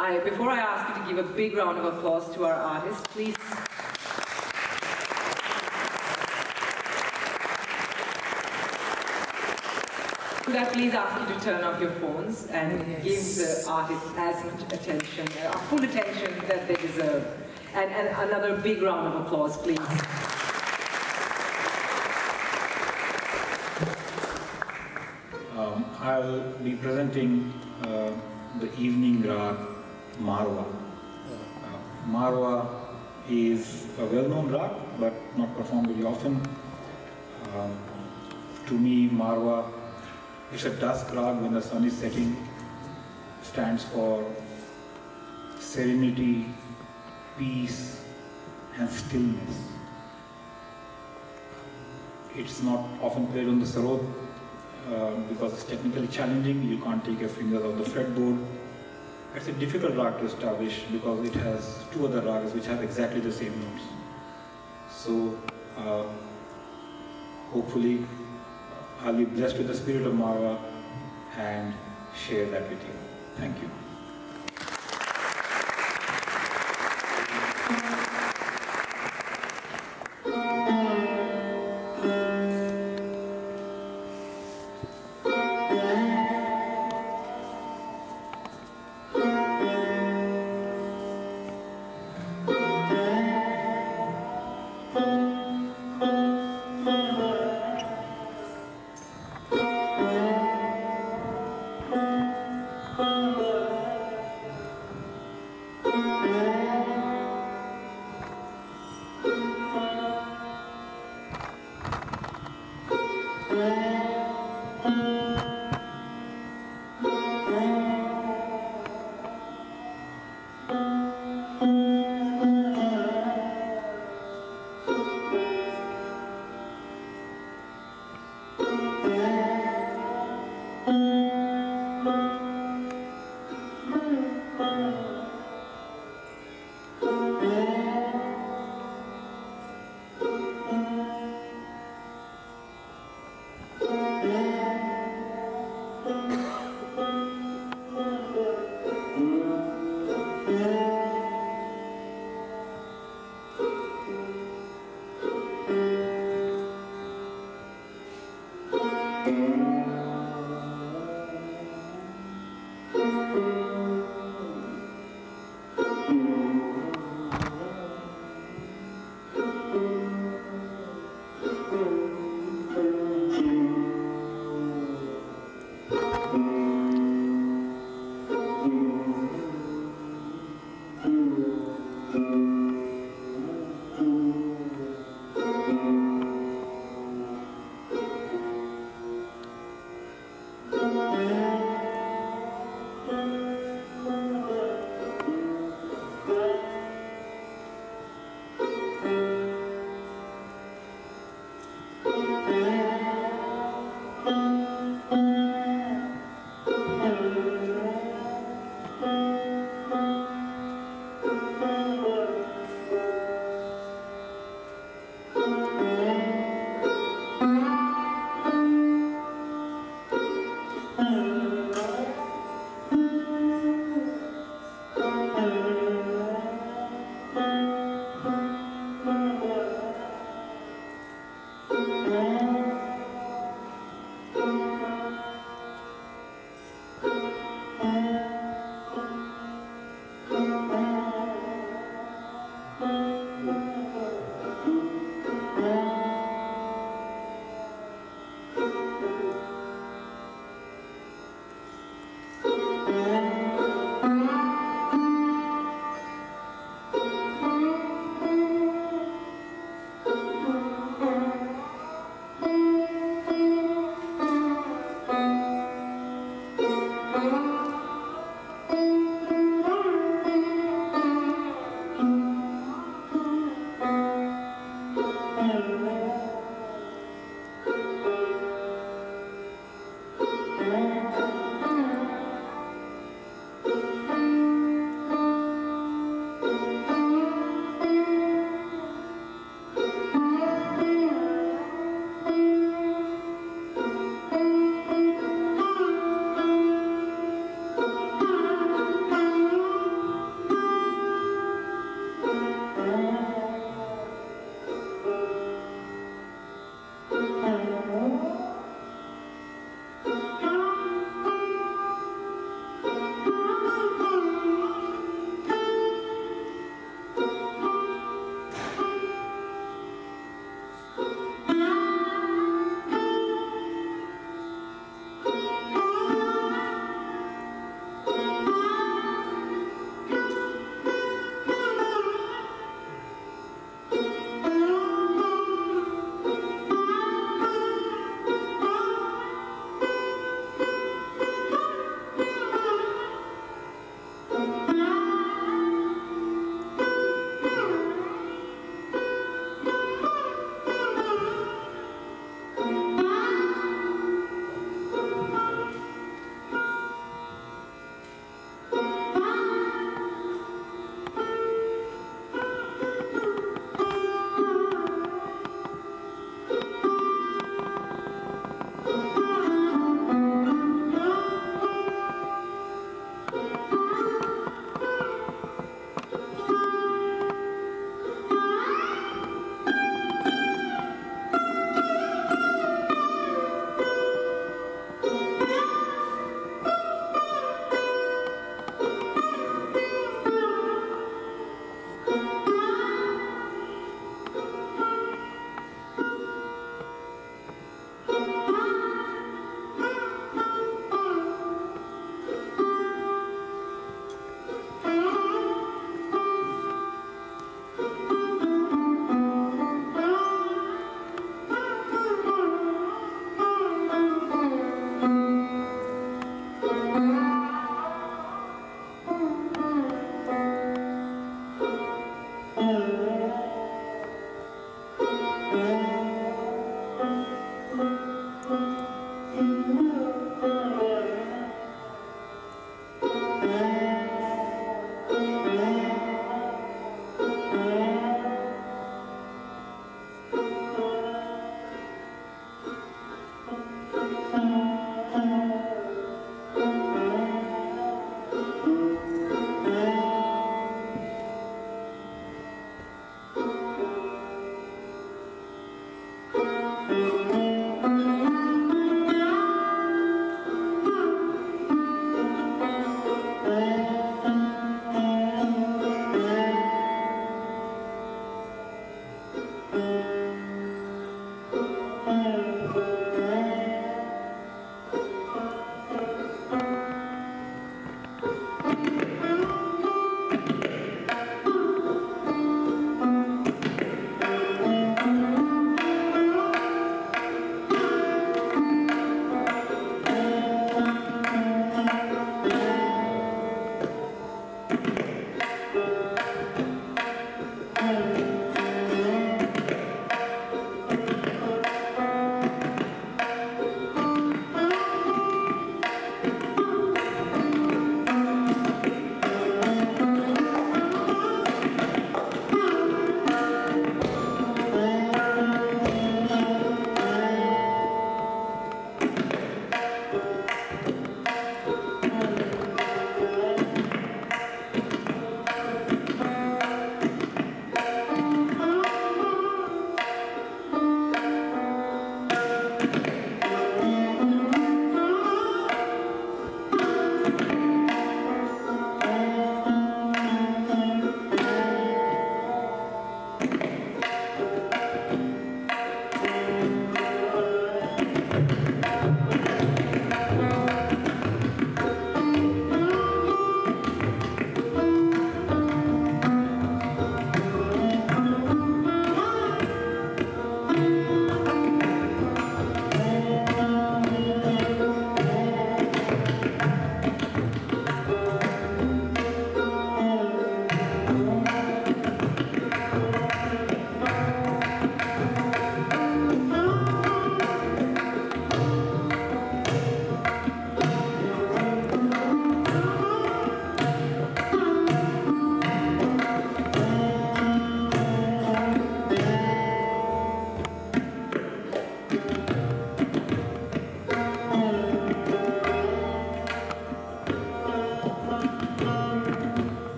I, before I ask you to give a big round of applause to our artists, please Could I please ask you to turn off your phones and yes. give the artists as much attention, uh, full attention that they deserve. And, and another big round of applause, please. Um, I'll be presenting uh, the evening raag Marwa. Uh, Marwa is a well-known raag, but not performed very often. Um, to me, Marwa is a dusk raag when the sun is setting, stands for serenity, peace, and stillness. It's not often played on the sarod uh, because it's technically challenging. You can't take your fingers off the fretboard. It's a difficult raag to establish because it has two other ragas which have exactly the same notes. So, uh, hopefully, I'll be blessed with the spirit of Marwa and share that with you. Thank you.